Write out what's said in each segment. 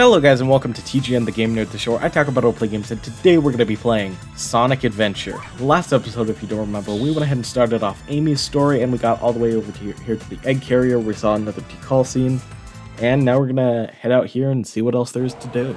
Hello guys and welcome to TGN the Game Nerd the Show. I talk about old play games and today we're going to be playing Sonic Adventure. Last episode, if you don't remember, we went ahead and started off Amy's story and we got all the way over to here, here to the egg carrier. We saw another decal scene and now we're going to head out here and see what else there is to do.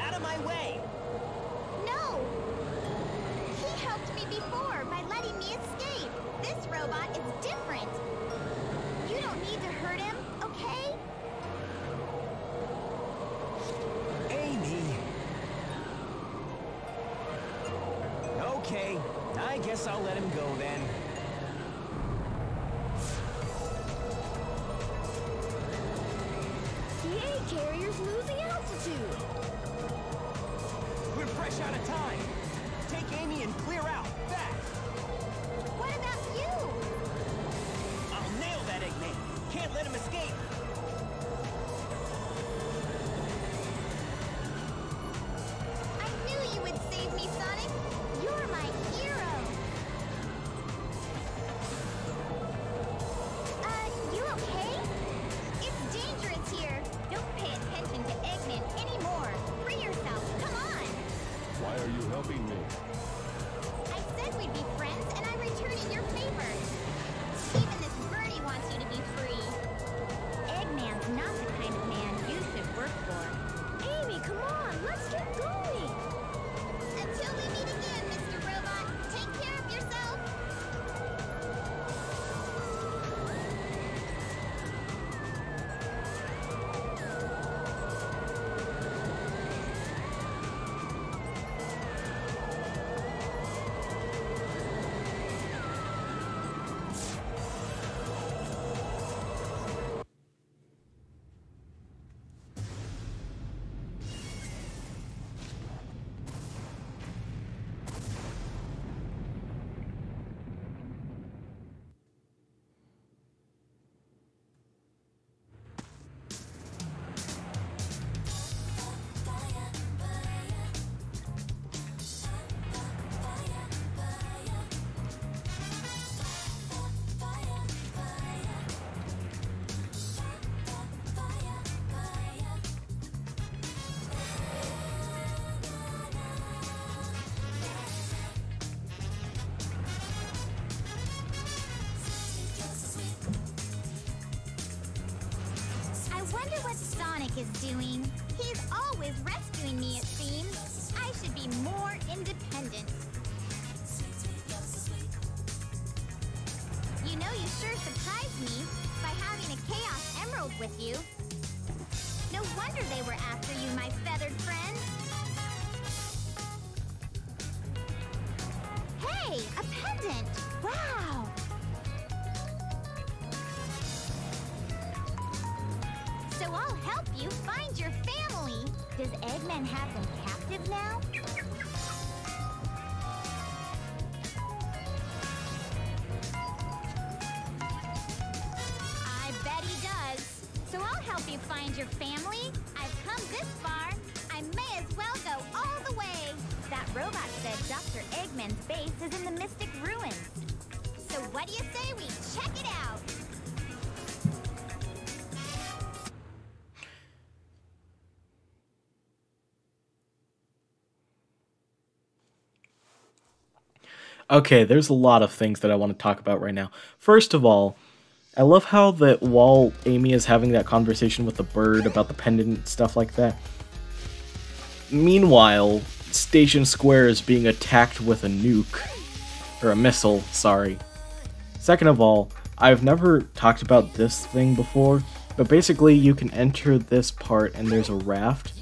Out of my way. No! He helped me before guess I'll let him go then. The carrier's losing altitude. We're fresh out of time. Take Amy and clear out, fast. I wonder what Sonic is doing. He's always rescuing me, it seems. I should be more independent. You know you sure surprised me by having a Chaos Emerald with you. No wonder they were after you, my feathered friend. Hey, a pendant! Wow! So I'll help you find your family. Does Eggman have them captured? active now? I bet he does. So I'll help you find your family. I've come this far. I may as well go all the way. That robot said Dr. Eggman's base is in the Mystic Ruins. So what do you say we check it out? Okay, there's a lot of things that I want to talk about right now. First of all, I love how that while Amy is having that conversation with the bird about the pendant stuff like that, meanwhile, Station Square is being attacked with a nuke. Or a missile, sorry. Second of all, I've never talked about this thing before, but basically you can enter this part and there's a raft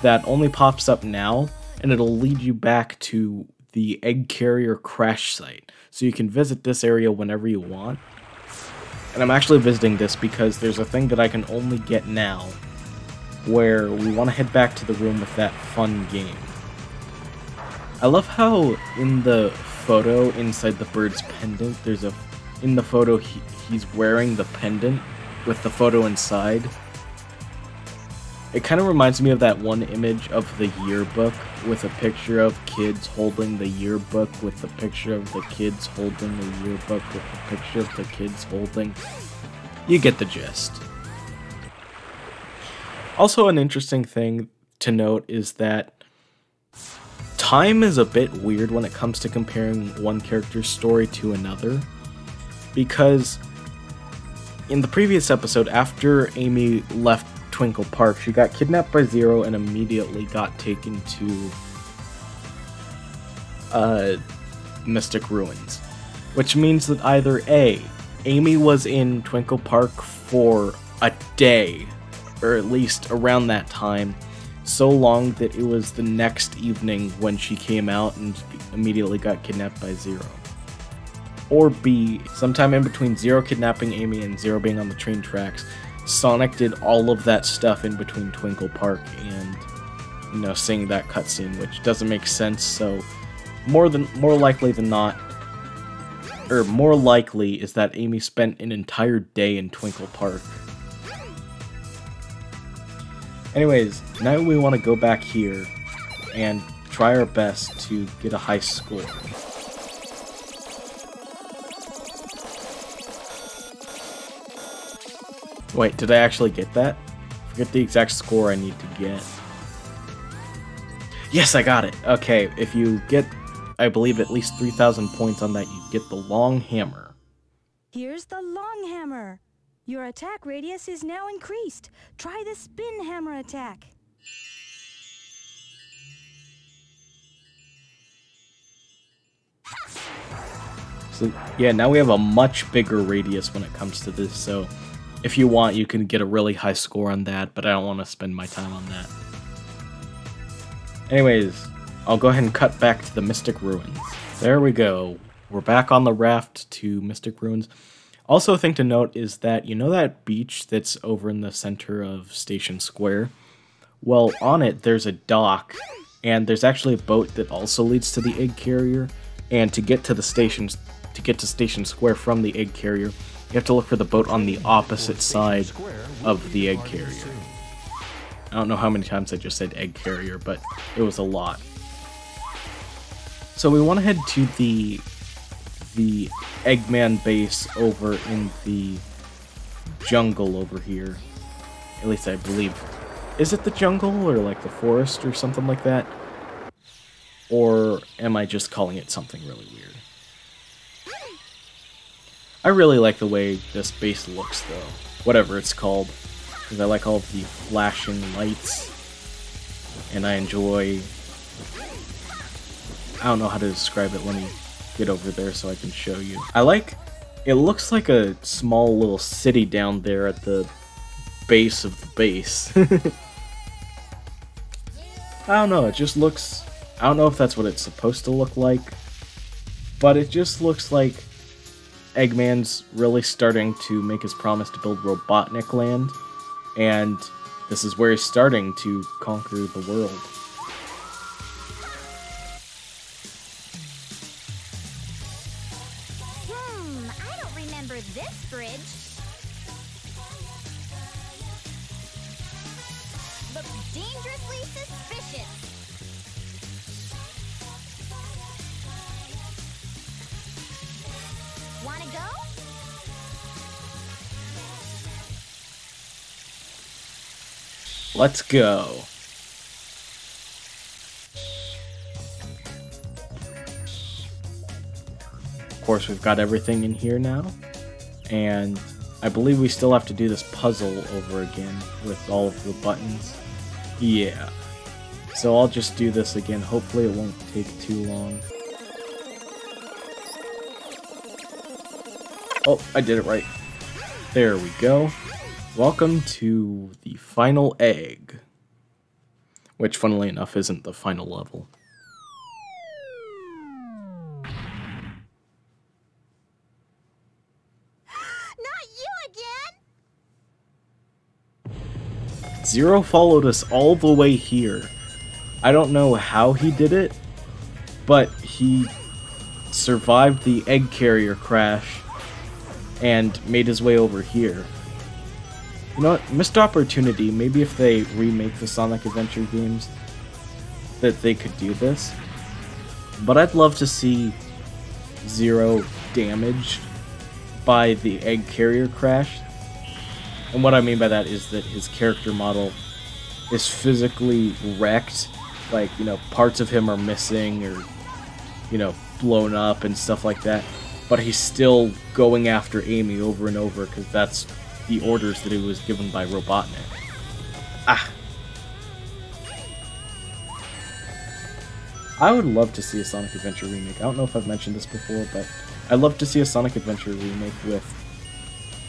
that only pops up now, and it'll lead you back to the egg carrier crash site. So you can visit this area whenever you want. And I'm actually visiting this because there's a thing that I can only get now where we want to head back to the room with that fun game. I love how in the photo inside the bird's pendant, there's a in the photo he, he's wearing the pendant with the photo inside. It kind of reminds me of that one image of the yearbook with a picture of kids holding the yearbook with the picture of the kids holding the yearbook with the picture of the kids holding. You get the gist. Also, an interesting thing to note is that time is a bit weird when it comes to comparing one character's story to another. Because in the previous episode, after Amy left Twinkle Park, she got kidnapped by Zero and immediately got taken to uh, Mystic Ruins. Which means that either A, Amy was in Twinkle Park for a day, or at least around that time, so long that it was the next evening when she came out and immediately got kidnapped by Zero. Or B, sometime in between Zero kidnapping Amy and Zero being on the train tracks, Sonic did all of that stuff in between Twinkle Park and, you know, seeing that cutscene, which doesn't make sense, so more than more likely than not, or more likely is that Amy spent an entire day in Twinkle Park. Anyways, now we want to go back here and try our best to get a high score. Wait, did I actually get that? Forget the exact score I need to get. Yes, I got it! Okay, if you get, I believe, at least 3,000 points on that, you get the long hammer. Here's the long hammer. Your attack radius is now increased. Try the spin hammer attack. So, yeah, now we have a much bigger radius when it comes to this, so if you want, you can get a really high score on that, but I don't want to spend my time on that. Anyways, I'll go ahead and cut back to the Mystic Ruins. There we go. We're back on the raft to Mystic Ruins. Also, a thing to note is that you know that beach that's over in the center of Station Square? Well, on it, there's a dock, and there's actually a boat that also leads to the egg carrier. And to get to the stations, to get to Station Square from the egg carrier, you have to look for the boat on the opposite side of the egg carrier. I don't know how many times I just said egg carrier, but it was a lot. So we want to head to the the Eggman base over in the jungle over here. At least I believe. Is it the jungle or like the forest or something like that? Or am I just calling it something really weird? I really like the way this base looks though. Whatever it's called. Because I like all of the flashing lights. And I enjoy... I don't know how to describe it. Let me get over there so I can show you. I like... It looks like a small little city down there at the base of the base. I don't know, it just looks... I don't know if that's what it's supposed to look like, but it just looks like Eggman's really starting to make his promise to build Robotnik Land, and this is where he's starting to conquer the world. Let's go. Of course, we've got everything in here now. And I believe we still have to do this puzzle over again with all of the buttons. Yeah. So I'll just do this again. Hopefully it won't take too long. Oh, I did it right. There we go. Welcome to the final egg. Which, funnily enough, isn't the final level. Not you again! Zero followed us all the way here. I don't know how he did it, but he survived the egg carrier crash and made his way over here. You know what? Missed opportunity. Maybe if they remake the Sonic Adventure games, that they could do this. But I'd love to see Zero damaged by the egg carrier crash. And what I mean by that is that his character model is physically wrecked. Like, you know, parts of him are missing or, you know, blown up and stuff like that. But he's still going after Amy over and over because that's the orders that he was given by Robotnik. Ah. I would love to see a Sonic Adventure remake. I don't know if I've mentioned this before, but I'd love to see a Sonic Adventure remake with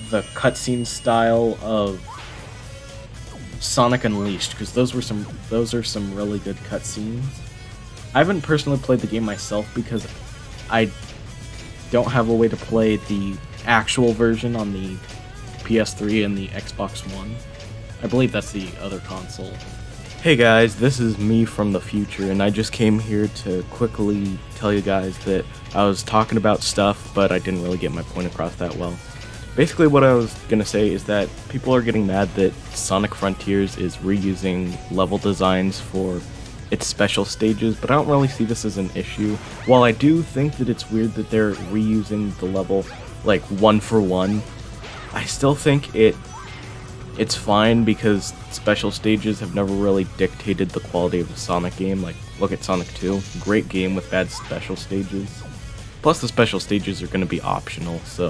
the cutscene style of Sonic Unleashed, because those were some those are some really good cutscenes. I haven't personally played the game myself because I don't have a way to play the actual version on the PS3 and the Xbox One. I believe that's the other console. Hey guys, this is me from the future, and I just came here to quickly tell you guys that I was talking about stuff, but I didn't really get my point across that well. Basically, what I was gonna say is that people are getting mad that Sonic Frontiers is reusing level designs for its special stages, but I don't really see this as an issue. While I do think that it's weird that they're reusing the level like one for one, I still think it it's fine because special stages have never really dictated the quality of a Sonic game. Like, look at Sonic 2. Great game with bad special stages. Plus, the special stages are going to be optional, so.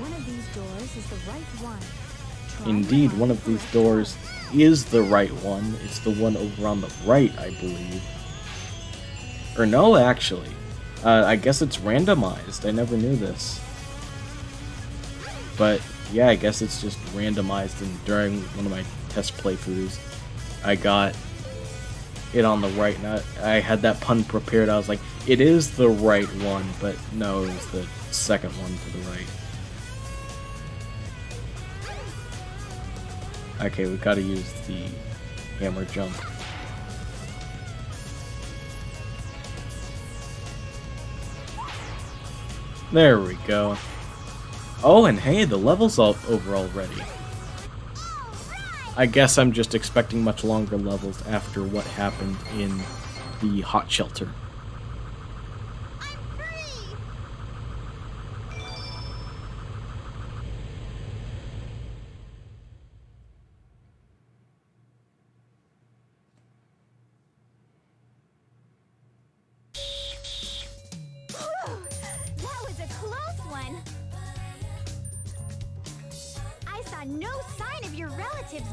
One of these doors is the right one. Indeed, one of these doors is the right one. It's the one over on the right, I believe. Or no, actually. Uh, I guess it's randomized. I never knew this. But yeah, I guess it's just randomized. And during one of my test playthroughs, I got it on the right. I, I had that pun prepared. I was like, it is the right one, but no, it was the second one to the right. Okay, we gotta use the hammer jump. There we go. Oh, and hey, the level's all over already. I guess I'm just expecting much longer levels after what happened in the hot shelter.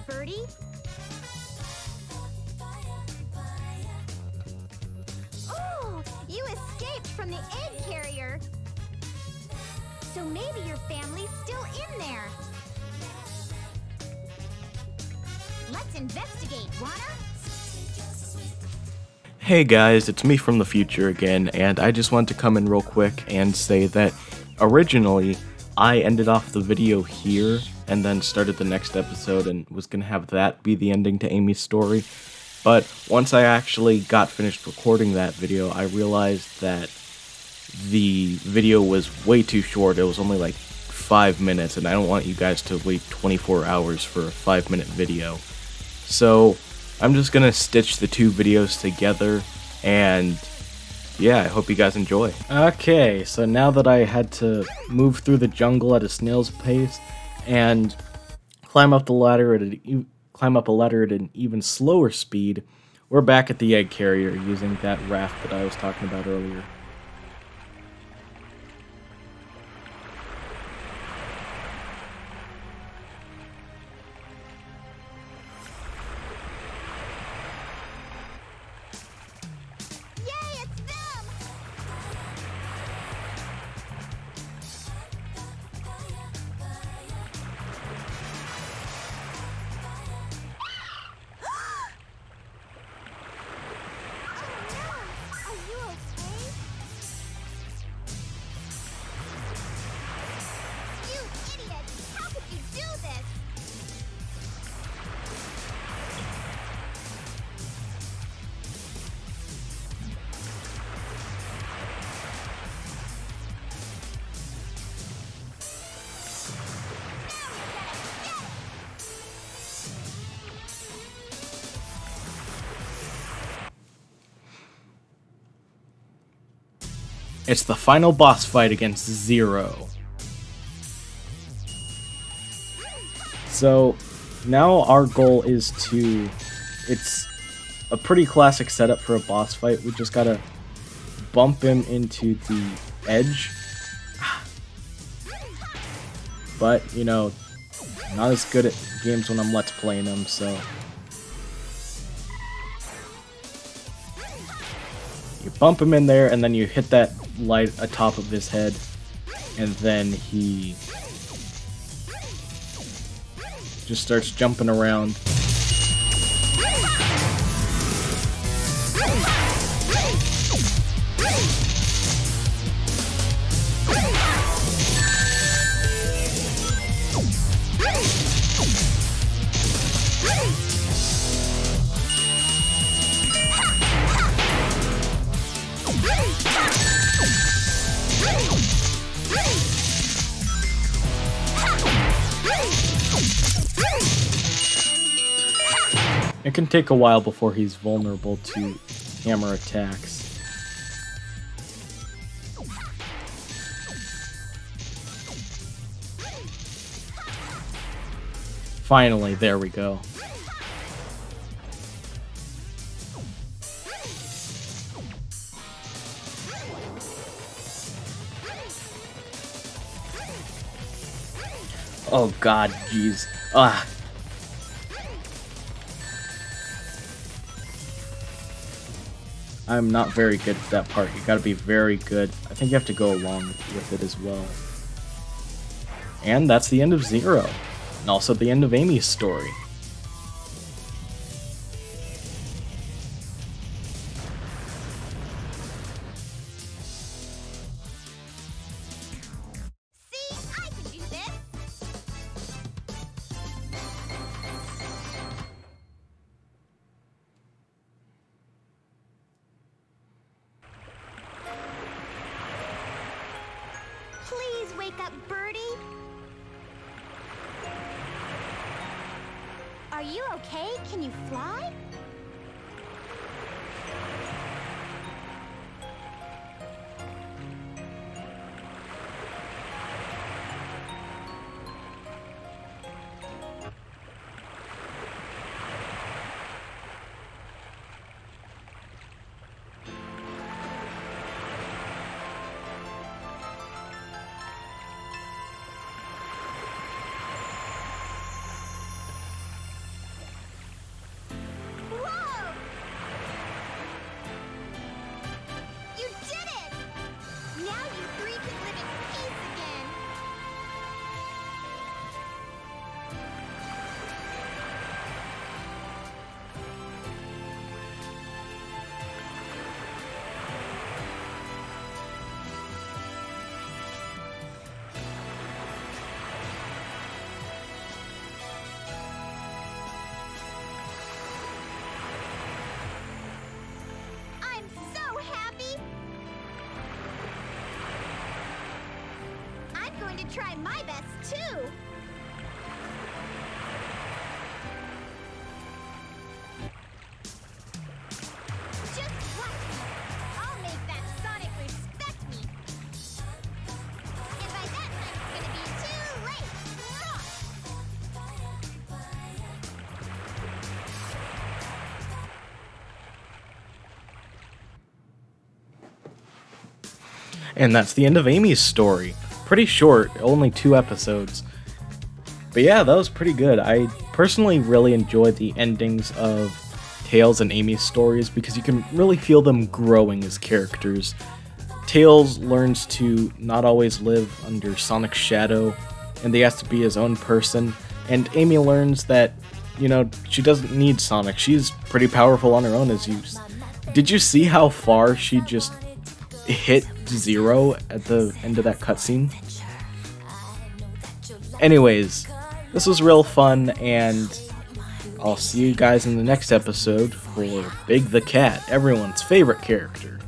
Birdie. Oh, you escaped from the egg carrier. So maybe your family's still in there. Let's investigate? Hey guys, it's me from the future again, and I just want to come in real quick and say that originally I ended off the video here and then started the next episode and was gonna have that be the ending to Amy's story. But once I actually got finished recording that video, I realized that the video was way too short. It was only like five minutes, and I don't want you guys to wait 24 hours for a five minute video. So I'm just gonna stitch the two videos together, and yeah, I hope you guys enjoy. Okay, so now that I had to move through the jungle at a snail's pace and climb up the ladder at e- climb up a ladder at an even slower speed, we're back at the egg carrier using that raft that I was talking about earlier. It's the final boss fight against Zero. So now our goal is to. It's a pretty classic setup for a boss fight. We just gotta bump him into the edge. But, you know, not as good at games when I'm let's playing them, so. You bump him in there, and then you hit that light atop of his head, and then he just starts jumping around. It can take a while before he's vulnerable to hammer attacks. Finally, there we go. Oh god, jeez. Ah. I'm not very good at that part. You gotta be very good. I think you have to go along with it as well. And that's the end of Zero. And also the end of Amy's story. Okay? Can you fly? Gonna be too late. Ugh. And that's the end of Amy's story. Pretty short, only two episodes. But yeah, that was pretty good. I personally really enjoyed the endings of Tails and Amy's stories because you can really feel them growing as characters. Tails learns to not always live under Sonic's shadow, and he has to be his own person. And Amy learns that, you know, she doesn't need Sonic. She's pretty powerful on her own, as you. Did you see how far she just hit zero at the end of that cutscene? Anyways, this was real fun, and I'll see you guys in the next episode for Big the Cat, everyone's favorite character.